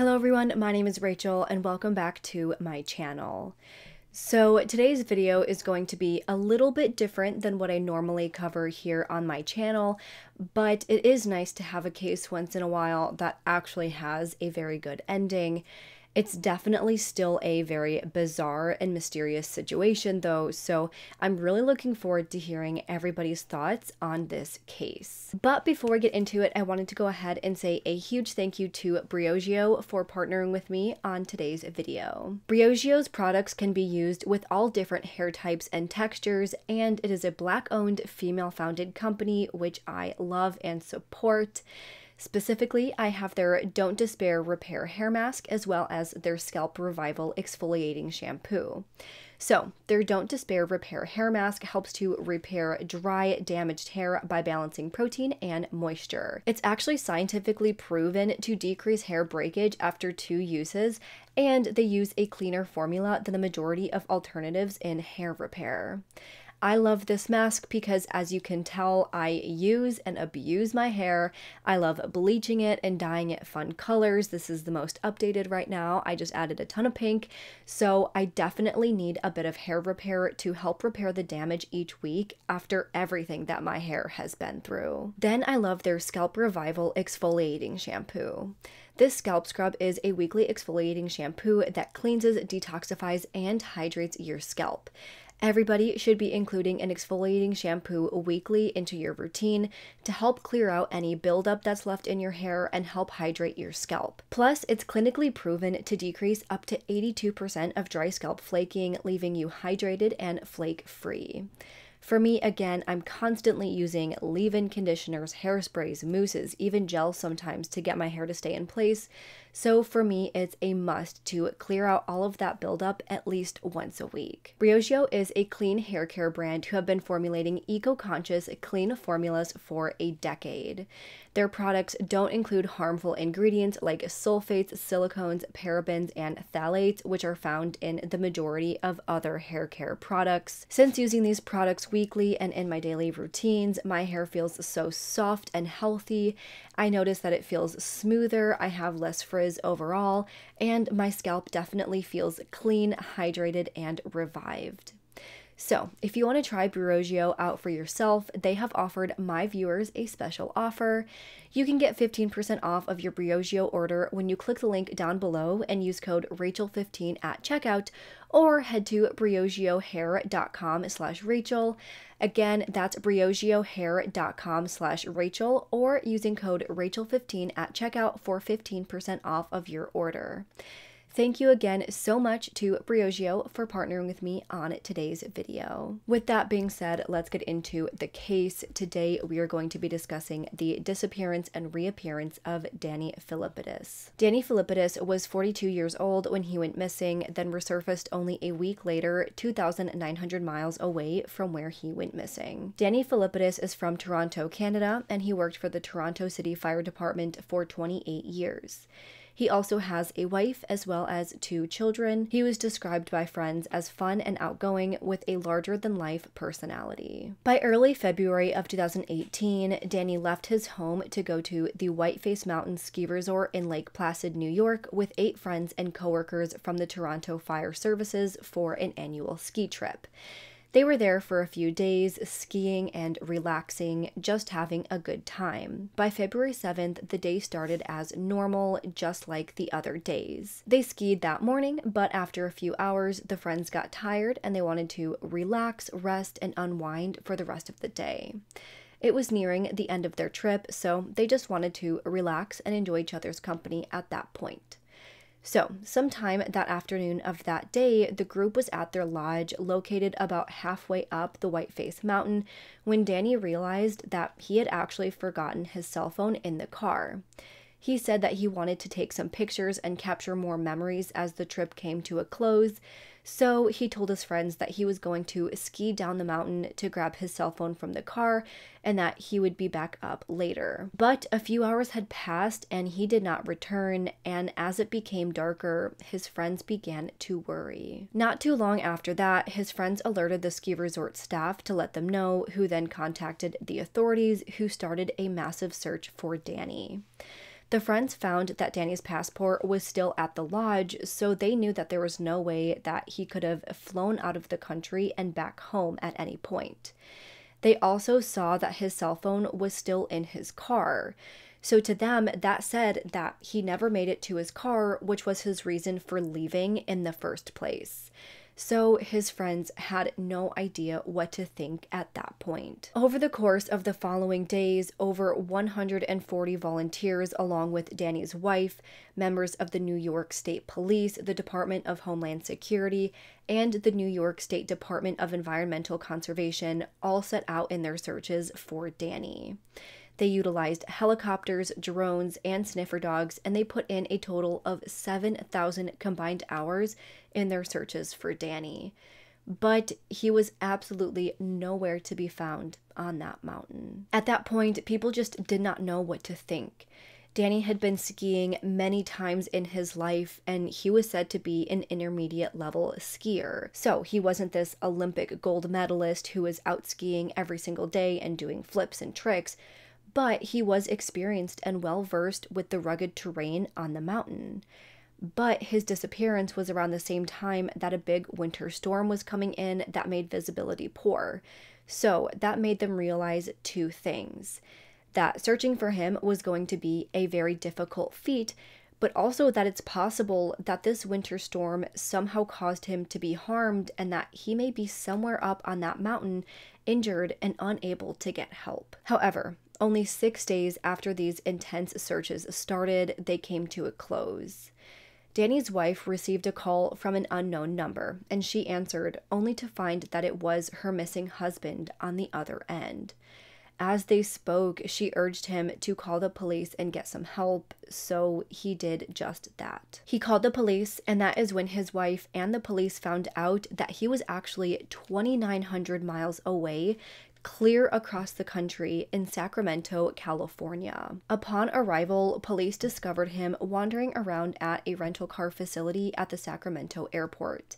Hello everyone, my name is Rachel and welcome back to my channel. So today's video is going to be a little bit different than what I normally cover here on my channel, but it is nice to have a case once in a while that actually has a very good ending. It's definitely still a very bizarre and mysterious situation, though, so I'm really looking forward to hearing everybody's thoughts on this case. But before we get into it, I wanted to go ahead and say a huge thank you to Briogeo for partnering with me on today's video. Briogeo's products can be used with all different hair types and textures, and it is a black owned, female founded company, which I love and support. Specifically, I have their Don't Despair Repair Hair Mask as well as their Scalp Revival Exfoliating Shampoo. So, their Don't Despair Repair Hair Mask helps to repair dry, damaged hair by balancing protein and moisture. It's actually scientifically proven to decrease hair breakage after two uses, and they use a cleaner formula than the majority of alternatives in hair repair. I love this mask because as you can tell, I use and abuse my hair. I love bleaching it and dyeing it fun colors. This is the most updated right now. I just added a ton of pink. So I definitely need a bit of hair repair to help repair the damage each week after everything that my hair has been through. Then I love their Scalp Revival Exfoliating Shampoo. This scalp scrub is a weekly exfoliating shampoo that cleanses, detoxifies, and hydrates your scalp. Everybody should be including an exfoliating shampoo weekly into your routine to help clear out any buildup that's left in your hair and help hydrate your scalp. Plus, it's clinically proven to decrease up to 82% of dry scalp flaking, leaving you hydrated and flake free. For me, again, I'm constantly using leave in conditioners, hairsprays, mousses, even gel sometimes to get my hair to stay in place. So for me, it's a must to clear out all of that buildup at least once a week. Briogeo is a clean hair care brand who have been formulating eco conscious, clean formulas for a decade. Their products don't include harmful ingredients like sulfates, silicones, parabens, and phthalates, which are found in the majority of other hair care products. Since using these products weekly and in my daily routines, my hair feels so soft and healthy. I notice that it feels smoother, I have less frizz overall, and my scalp definitely feels clean, hydrated, and revived. So, if you want to try Briogeo out for yourself, they have offered my viewers a special offer. You can get 15% off of your Briogeo order when you click the link down below and use code Rachel15 at checkout or head to briogeohair.com slash Rachel. Again, that's briogeohair.com slash Rachel or using code Rachel15 at checkout for 15% off of your order. Thank you again so much to Briogeo for partnering with me on today's video. With that being said, let's get into the case. Today we are going to be discussing the disappearance and reappearance of Danny Filippidis. Danny Filippidis was 42 years old when he went missing, then resurfaced only a week later, 2,900 miles away from where he went missing. Danny Filippidis is from Toronto, Canada, and he worked for the Toronto City Fire Department for 28 years. He also has a wife as well as two children. He was described by friends as fun and outgoing with a larger than life personality. By early February of 2018, Danny left his home to go to the Whiteface Mountain ski resort in Lake Placid, New York with eight friends and coworkers from the Toronto Fire Services for an annual ski trip. They were there for a few days, skiing and relaxing, just having a good time. By February 7th, the day started as normal, just like the other days. They skied that morning, but after a few hours, the friends got tired and they wanted to relax, rest, and unwind for the rest of the day. It was nearing the end of their trip, so they just wanted to relax and enjoy each other's company at that point. So, sometime that afternoon of that day, the group was at their lodge located about halfway up the Whiteface Mountain when Danny realized that he had actually forgotten his cell phone in the car. He said that he wanted to take some pictures and capture more memories as the trip came to a close, so he told his friends that he was going to ski down the mountain to grab his cell phone from the car and that he would be back up later. But a few hours had passed and he did not return, and as it became darker, his friends began to worry. Not too long after that, his friends alerted the ski resort staff to let them know, who then contacted the authorities, who started a massive search for Danny. The friends found that Danny's passport was still at the lodge, so they knew that there was no way that he could have flown out of the country and back home at any point. They also saw that his cell phone was still in his car. So to them, that said that he never made it to his car, which was his reason for leaving in the first place so his friends had no idea what to think at that point. Over the course of the following days, over 140 volunteers, along with Danny's wife, members of the New York State Police, the Department of Homeland Security, and the New York State Department of Environmental Conservation, all set out in their searches for Danny. They utilized helicopters, drones, and sniffer dogs, and they put in a total of 7,000 combined hours in their searches for Danny. But he was absolutely nowhere to be found on that mountain. At that point, people just did not know what to think. Danny had been skiing many times in his life, and he was said to be an intermediate level skier. So he wasn't this Olympic gold medalist who was out skiing every single day and doing flips and tricks but he was experienced and well versed with the rugged terrain on the mountain. But his disappearance was around the same time that a big winter storm was coming in that made visibility poor. So that made them realize two things that searching for him was going to be a very difficult feat, but also that it's possible that this winter storm somehow caused him to be harmed and that he may be somewhere up on that mountain, injured and unable to get help. However, only six days after these intense searches started, they came to a close. Danny's wife received a call from an unknown number, and she answered only to find that it was her missing husband on the other end. As they spoke, she urged him to call the police and get some help, so he did just that. He called the police, and that is when his wife and the police found out that he was actually 2,900 miles away clear across the country in Sacramento, California. Upon arrival, police discovered him wandering around at a rental car facility at the Sacramento airport.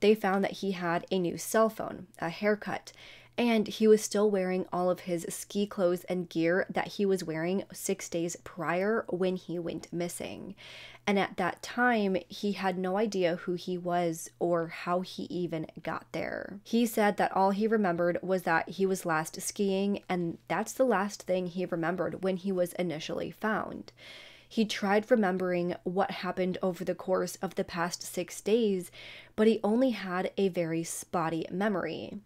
They found that he had a new cell phone, a haircut, and he was still wearing all of his ski clothes and gear that he was wearing six days prior when he went missing. And at that time, he had no idea who he was or how he even got there. He said that all he remembered was that he was last skiing, and that's the last thing he remembered when he was initially found. He tried remembering what happened over the course of the past six days, but he only had a very spotty memory.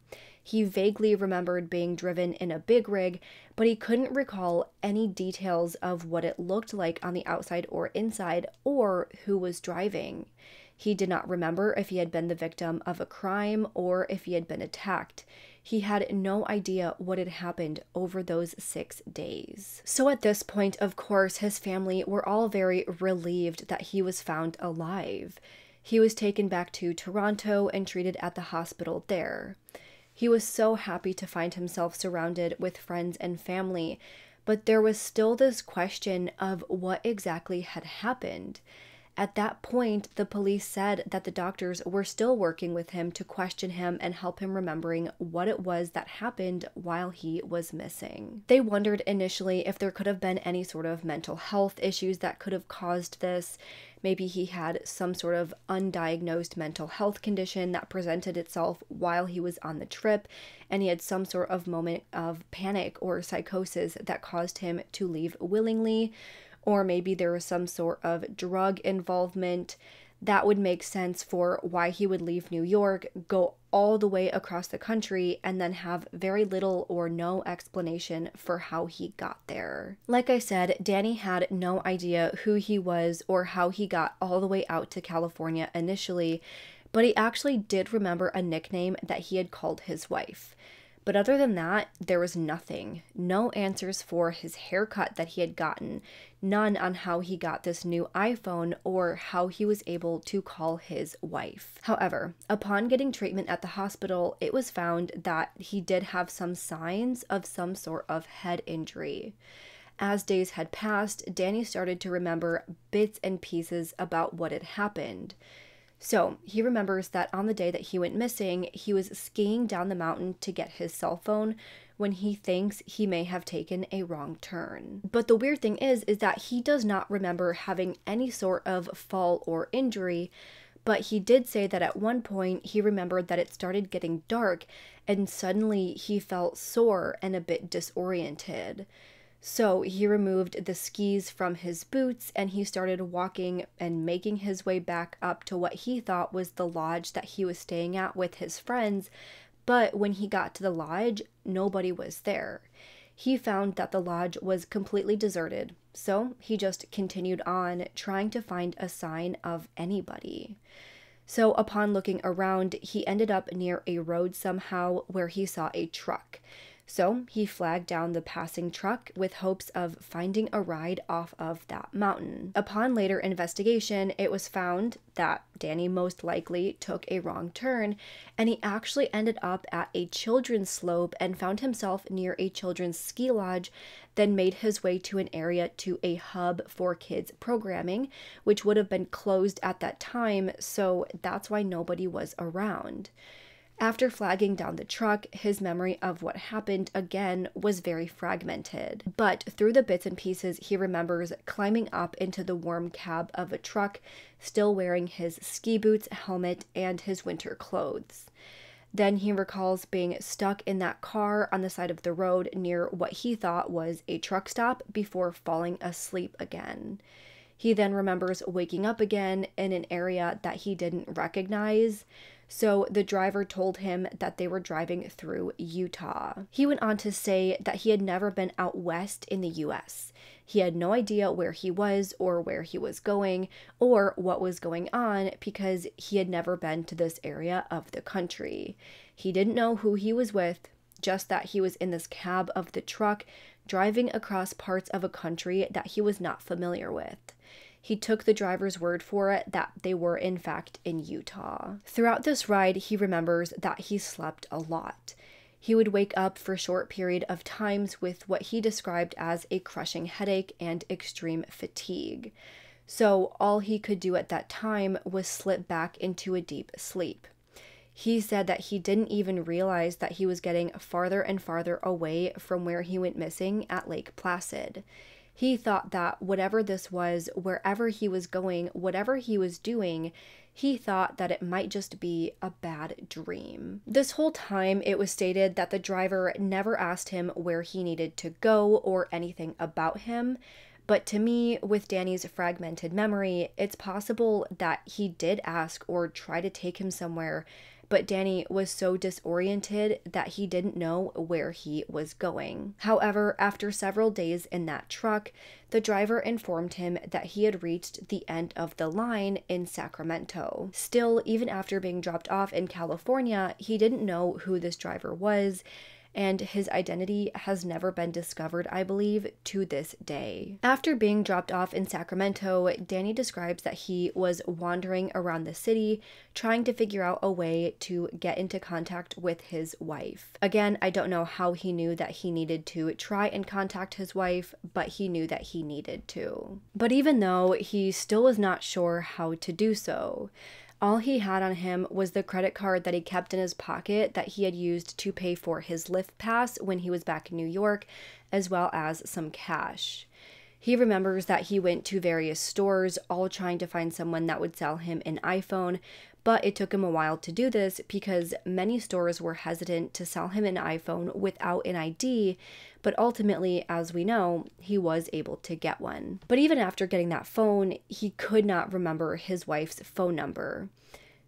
He vaguely remembered being driven in a big rig, but he couldn't recall any details of what it looked like on the outside or inside, or who was driving. He did not remember if he had been the victim of a crime or if he had been attacked. He had no idea what had happened over those six days. So, at this point, of course, his family were all very relieved that he was found alive. He was taken back to Toronto and treated at the hospital there. He was so happy to find himself surrounded with friends and family, but there was still this question of what exactly had happened. At that point, the police said that the doctors were still working with him to question him and help him remembering what it was that happened while he was missing. They wondered initially if there could have been any sort of mental health issues that could have caused this. Maybe he had some sort of undiagnosed mental health condition that presented itself while he was on the trip, and he had some sort of moment of panic or psychosis that caused him to leave willingly or maybe there was some sort of drug involvement. That would make sense for why he would leave New York, go all the way across the country, and then have very little or no explanation for how he got there. Like I said, Danny had no idea who he was or how he got all the way out to California initially, but he actually did remember a nickname that he had called his wife. But other than that, there was nothing. No answers for his haircut that he had gotten, none on how he got this new iPhone or how he was able to call his wife. However, upon getting treatment at the hospital, it was found that he did have some signs of some sort of head injury. As days had passed, Danny started to remember bits and pieces about what had happened. So he remembers that on the day that he went missing, he was skiing down the mountain to get his cell phone when he thinks he may have taken a wrong turn. But the weird thing is is that he does not remember having any sort of fall or injury, but he did say that at one point he remembered that it started getting dark and suddenly he felt sore and a bit disoriented. So he removed the skis from his boots and he started walking and making his way back up to what he thought was the lodge that he was staying at with his friends. But when he got to the lodge, nobody was there. He found that the lodge was completely deserted, so he just continued on trying to find a sign of anybody. So, upon looking around, he ended up near a road somehow where he saw a truck. So he flagged down the passing truck with hopes of finding a ride off of that mountain. Upon later investigation, it was found that Danny most likely took a wrong turn and he actually ended up at a children's slope and found himself near a children's ski lodge, then made his way to an area to a hub for kids programming, which would have been closed at that time, so that's why nobody was around. After flagging down the truck, his memory of what happened again was very fragmented. But through the bits and pieces, he remembers climbing up into the warm cab of a truck, still wearing his ski boots, helmet, and his winter clothes. Then he recalls being stuck in that car on the side of the road near what he thought was a truck stop before falling asleep again. He then remembers waking up again in an area that he didn't recognize. So the driver told him that they were driving through Utah. He went on to say that he had never been out west in the US. He had no idea where he was or where he was going or what was going on because he had never been to this area of the country. He didn't know who he was with, just that he was in this cab of the truck driving across parts of a country that he was not familiar with. He took the driver's word for it that they were, in fact, in Utah. Throughout this ride, he remembers that he slept a lot. He would wake up for a short period of times with what he described as a crushing headache and extreme fatigue. So, all he could do at that time was slip back into a deep sleep. He said that he didn't even realize that he was getting farther and farther away from where he went missing at Lake Placid. He thought that whatever this was, wherever he was going, whatever he was doing, he thought that it might just be a bad dream. This whole time, it was stated that the driver never asked him where he needed to go or anything about him. But to me, with Danny's fragmented memory, it's possible that he did ask or try to take him somewhere but Danny was so disoriented that he didn't know where he was going. However, after several days in that truck, the driver informed him that he had reached the end of the line in Sacramento. Still, even after being dropped off in California, he didn't know who this driver was and his identity has never been discovered, I believe, to this day. After being dropped off in Sacramento, Danny describes that he was wandering around the city trying to figure out a way to get into contact with his wife. Again, I don't know how he knew that he needed to try and contact his wife, but he knew that he needed to. But even though he still was not sure how to do so, all he had on him was the credit card that he kept in his pocket that he had used to pay for his lift pass when he was back in New York, as well as some cash. He remembers that he went to various stores, all trying to find someone that would sell him an iPhone, but it took him a while to do this because many stores were hesitant to sell him an iPhone without an ID. But ultimately, as we know, he was able to get one. But even after getting that phone, he could not remember his wife's phone number.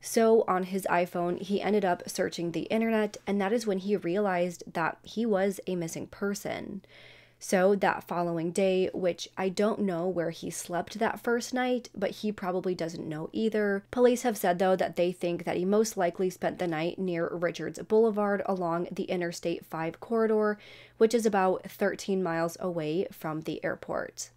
So, on his iPhone, he ended up searching the internet, and that is when he realized that he was a missing person. So that following day, which I don't know where he slept that first night, but he probably doesn't know either. Police have said though that they think that he most likely spent the night near Richards Boulevard along the Interstate 5 corridor, which is about 13 miles away from the airport.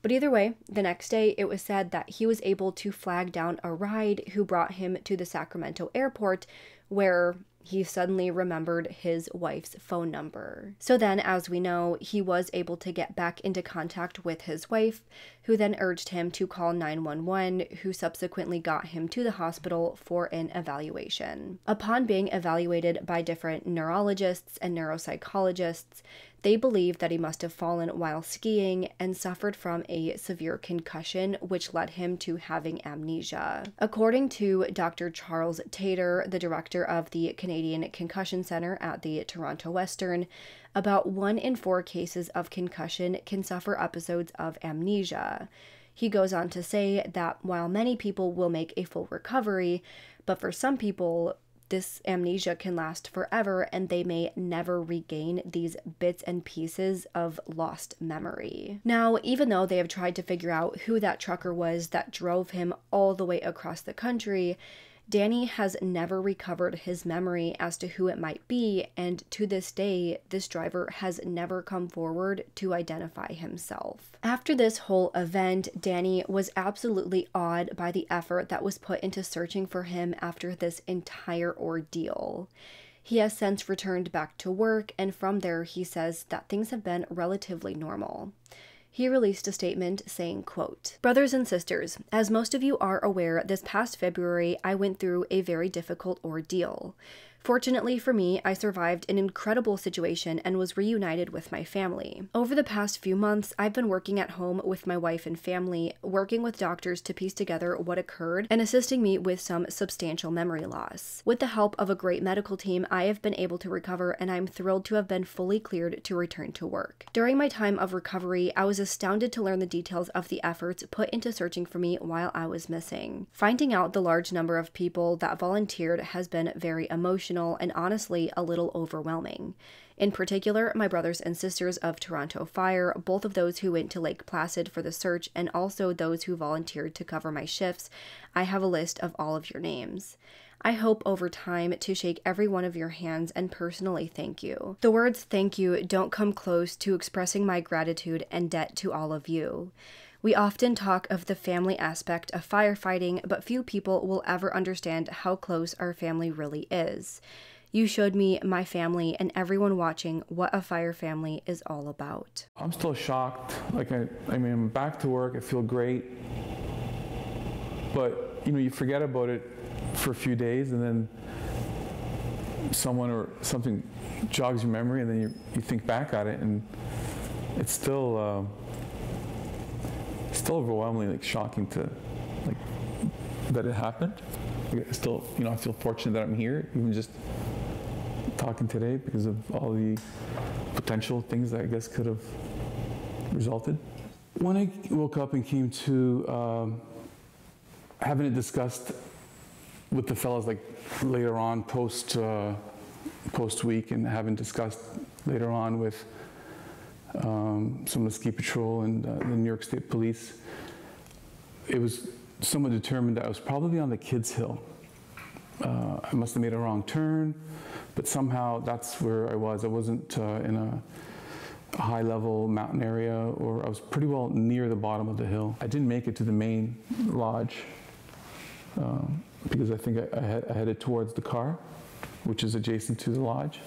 But either way, the next day it was said that he was able to flag down a ride who brought him to the Sacramento airport, where he suddenly remembered his wife's phone number. So then, as we know, he was able to get back into contact with his wife, who then urged him to call 911, who subsequently got him to the hospital for an evaluation. Upon being evaluated by different neurologists and neuropsychologists, they believe that he must have fallen while skiing and suffered from a severe concussion, which led him to having amnesia. According to Dr. Charles Tator, the director of the Canadian Concussion Center at the Toronto Western, about one in four cases of concussion can suffer episodes of amnesia. He goes on to say that while many people will make a full recovery, but for some people, this amnesia can last forever and they may never regain these bits and pieces of lost memory. Now, even though they have tried to figure out who that trucker was that drove him all the way across the country, Danny has never recovered his memory as to who it might be, and to this day, this driver has never come forward to identify himself. After this whole event, Danny was absolutely awed by the effort that was put into searching for him after this entire ordeal. He has since returned back to work, and from there, he says that things have been relatively normal he released a statement saying, quote, Brothers and sisters, as most of you are aware, this past February I went through a very difficult ordeal. Fortunately for me, I survived an incredible situation and was reunited with my family. Over the past few months, I've been working at home with my wife and family, working with doctors to piece together what occurred and assisting me with some substantial memory loss. With the help of a great medical team, I have been able to recover and I'm thrilled to have been fully cleared to return to work. During my time of recovery, I was astounded to learn the details of the efforts put into searching for me while I was missing. Finding out the large number of people that volunteered has been very emotional emotional and honestly a little overwhelming. In particular, my brothers and sisters of Toronto Fire, both of those who went to Lake Placid for the search and also those who volunteered to cover my shifts, I have a list of all of your names. I hope over time to shake every one of your hands and personally thank you. The words thank you don't come close to expressing my gratitude and debt to all of you. We often talk of the family aspect of firefighting, but few people will ever understand how close our family really is. You showed me, my family, and everyone watching what a fire family is all about. I'm still shocked. Like, I, I mean, I'm back to work. I feel great. But, you know, you forget about it for a few days and then someone or something jogs your memory and then you, you think back at it and it's still. Uh, still overwhelmingly like shocking to like that it happened. still, you know, I feel fortunate that I'm here, even just talking today because of all the potential things that I guess could have resulted. When I woke up and came to um, having it discussed with the fellows like later on post uh, post week and having discussed later on with um, some of the ski patrol and uh, the New York State Police. It was somewhat determined that I was probably on the Kids Hill. Uh, I must have made a wrong turn, but somehow that's where I was. I wasn't uh, in a, high level mountain area, or I was pretty well near the bottom of the hill. I didn't make it to the main lodge um, because I think I, I, had, I headed towards the car, which is adjacent to the lodge.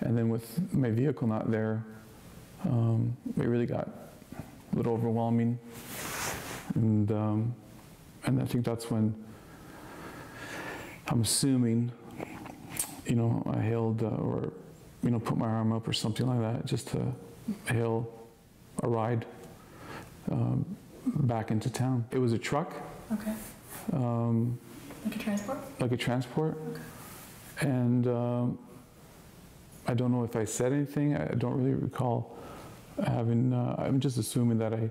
And then with my vehicle not there, um, it really got a little overwhelming. And, um, and I think that's when I'm assuming, you know, I hailed uh, or, you know, put my arm up or something like that just to hail a ride um, back into town. It was a truck. Okay. Um, like a transport? Like a transport. Okay. And um, I don't know if I said anything. I don't really recall having, uh, I'm just assuming that I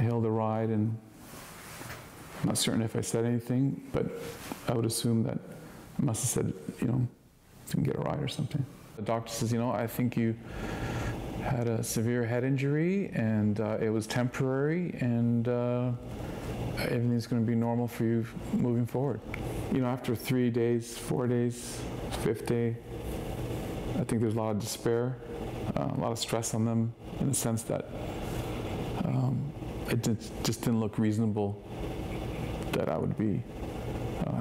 hailed a ride and I'm not certain if I said anything, but I would assume that I must have said, you know, didn't get a ride or something. The doctor says, you know, I think you had a severe head injury and uh, it was temporary and uh, everything's going to be normal for you moving forward. You know, after three days, four days, fifth day, I think there's a lot of despair uh, a lot of stress on them in the sense that um, it just didn't look reasonable that I would be uh,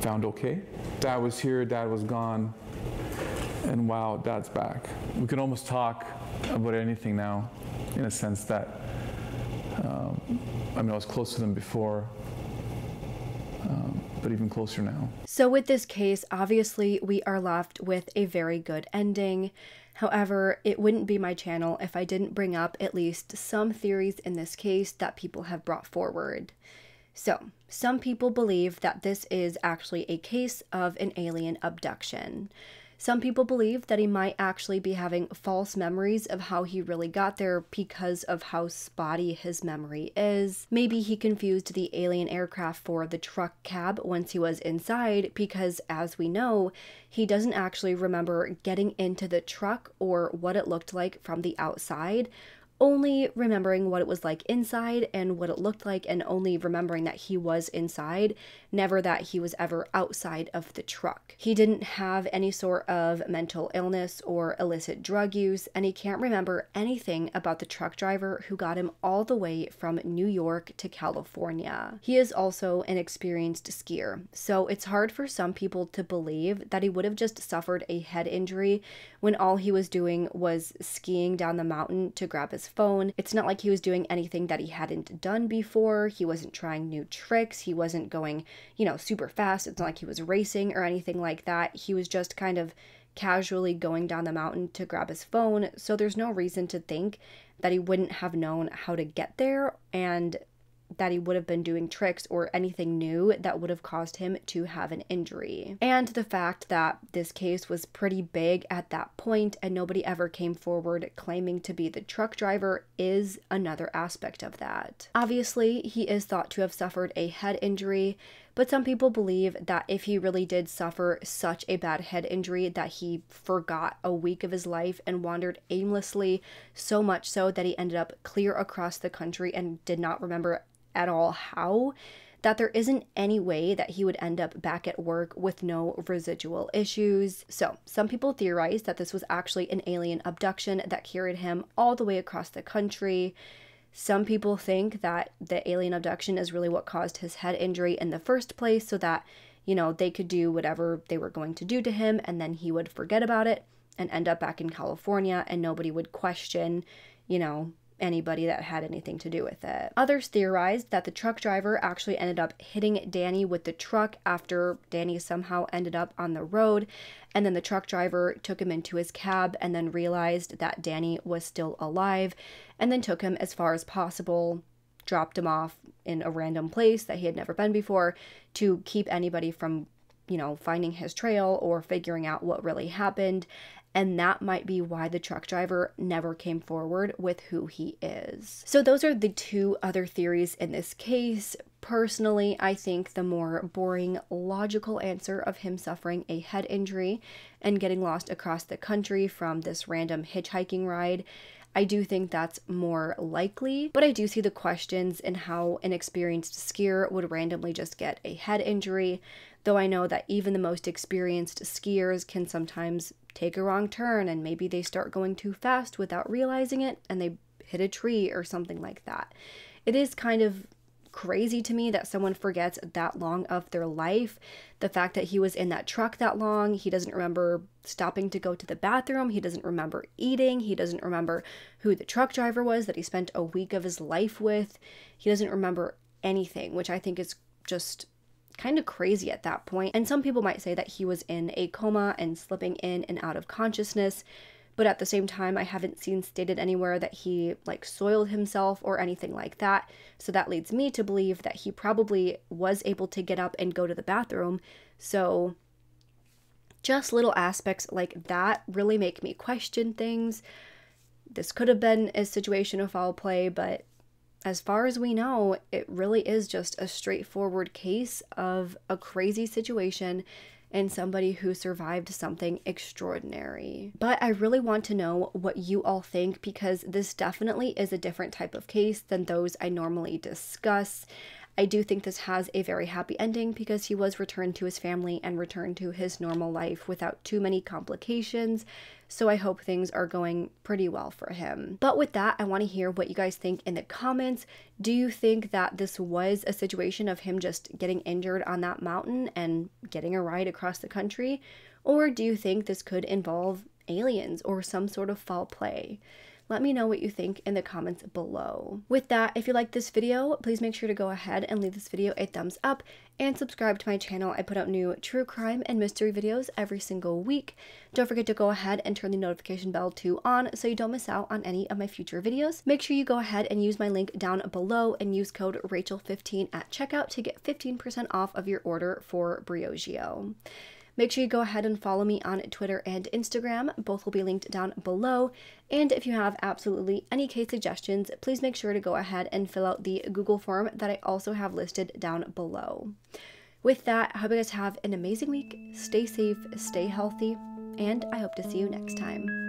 found okay. Dad was here, dad was gone, and wow, dad's back. We can almost talk about anything now in a sense that, I mean, I was close to them before, um, but even closer now. So, with this case, obviously, we are left with a very good ending. However, it wouldn't be my channel if I didn't bring up at least some theories in this case that people have brought forward. So, some people believe that this is actually a case of an alien abduction. Some people believe that he might actually be having false memories of how he really got there because of how spotty his memory is. Maybe he confused the alien aircraft for the truck cab once he was inside because, as we know, he doesn't actually remember getting into the truck or what it looked like from the outside only remembering what it was like inside and what it looked like, and only remembering that he was inside, never that he was ever outside of the truck. He didn't have any sort of mental illness or illicit drug use, and he can't remember anything about the truck driver who got him all the way from New York to California. He is also an experienced skier, so it's hard for some people to believe that he would have just suffered a head injury when all he was doing was skiing down the mountain to grab his phone. It's not like he was doing anything that he hadn't done before. He wasn't trying new tricks. He wasn't going, you know, super fast. It's not like he was racing or anything like that. He was just kind of casually going down the mountain to grab his phone. So there's no reason to think that he wouldn't have known how to get there and that he would have been doing tricks or anything new that would have caused him to have an injury. And the fact that this case was pretty big at that point and nobody ever came forward claiming to be the truck driver is another aspect of that. Obviously, he is thought to have suffered a head injury, but some people believe that if he really did suffer such a bad head injury that he forgot a week of his life and wandered aimlessly, so much so that he ended up clear across the country and did not remember at all how, that there isn't any way that he would end up back at work with no residual issues. So, some people theorize that this was actually an alien abduction that carried him all the way across the country. Some people think that the alien abduction is really what caused his head injury in the first place so that, you know, they could do whatever they were going to do to him and then he would forget about it and end up back in California and nobody would question, you know, anybody that had anything to do with it. Others theorized that the truck driver actually ended up hitting Danny with the truck after Danny somehow ended up on the road, and then the truck driver took him into his cab and then realized that Danny was still alive and then took him as far as possible. Dropped him off in a random place that he had never been before to keep anybody from you know, finding his trail or figuring out what really happened. And that might be why the truck driver never came forward with who he is. So, those are the two other theories in this case. Personally, I think the more boring, logical answer of him suffering a head injury and getting lost across the country from this random hitchhiking ride I do think that's more likely, but I do see the questions in how an experienced skier would randomly just get a head injury, though I know that even the most experienced skiers can sometimes take a wrong turn and maybe they start going too fast without realizing it and they hit a tree or something like that. It is kind of crazy to me that someone forgets that long of their life. The fact that he was in that truck that long, he doesn't remember stopping to go to the bathroom, he doesn't remember eating, he doesn't remember who the truck driver was that he spent a week of his life with. He doesn't remember anything, which I think is just kind of crazy at that point. And some people might say that he was in a coma and slipping in and out of consciousness. But at the same time, I haven't seen stated anywhere that he like soiled himself or anything like that. So that leads me to believe that he probably was able to get up and go to the bathroom. So just little aspects like that really make me question things. This could have been a situation of foul play, but as far as we know, it really is just a straightforward case of a crazy situation and somebody who survived something extraordinary. But I really want to know what you all think because this definitely is a different type of case than those I normally discuss. I do think this has a very happy ending because he was returned to his family and returned to his normal life without too many complications. So I hope things are going pretty well for him. But with that, I want to hear what you guys think in the comments. Do you think that this was a situation of him just getting injured on that mountain and getting a ride across the country? Or do you think this could involve aliens or some sort of foul play? Let me know what you think in the comments below. With that, if you like this video, please make sure to go ahead and leave this video a thumbs up and subscribe to my channel. I put out new true crime and mystery videos every single week. Don't forget to go ahead and turn the notification bell to on so you don't miss out on any of my future videos. Make sure you go ahead and use my link down below and use code Rachel15 at checkout to get 15% off of your order for Briogeo. Make sure you go ahead and follow me on Twitter and Instagram. Both will be linked down below. And if you have absolutely any case suggestions, please make sure to go ahead and fill out the Google form that I also have listed down below. With that, I hope you guys have an amazing week. Stay safe, stay healthy, and I hope to see you next time.